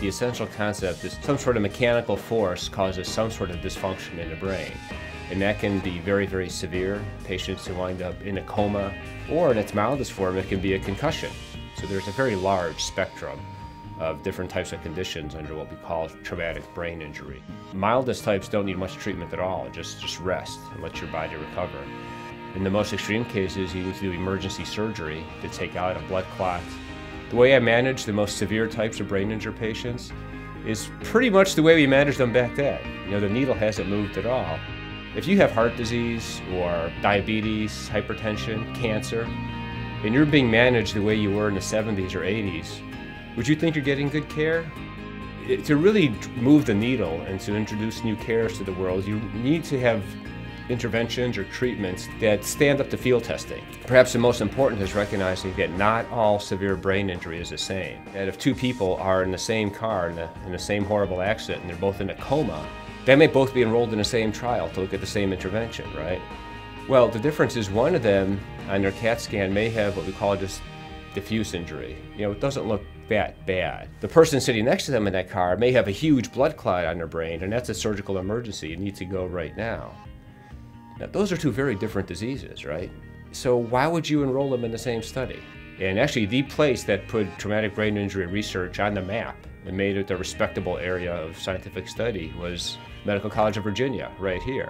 the essential concept is some sort of mechanical force causes some sort of dysfunction in the brain. And that can be very, very severe. Patients who wind up in a coma, or in its mildest form, it can be a concussion. So there's a very large spectrum of different types of conditions under what we call traumatic brain injury. Mildest types don't need much treatment at all, just, just rest and let your body recover. In the most extreme cases, you need to do emergency surgery to take out a blood clot. The way I manage the most severe types of brain injury patients is pretty much the way we managed them back then. You know, the needle hasn't moved at all. If you have heart disease or diabetes, hypertension, cancer, and you're being managed the way you were in the 70s or 80s, would you think you're getting good care? To really move the needle and to introduce new cares to the world, you need to have interventions or treatments that stand up to field testing. Perhaps the most important is recognizing that not all severe brain injury is the same. That if two people are in the same car in the, in the same horrible accident and they're both in a coma, they may both be enrolled in the same trial to look at the same intervention, right? Well, the difference is one of them on their CAT scan may have what we call just diffuse injury. You know, it doesn't look that bad. The person sitting next to them in that car may have a huge blood clot on their brain, and that's a surgical emergency. You need to go right now. Now, those are two very different diseases, right? So why would you enroll them in the same study? And actually, the place that put traumatic brain injury research on the map and made it a respectable area of scientific study was Medical College of Virginia, right here.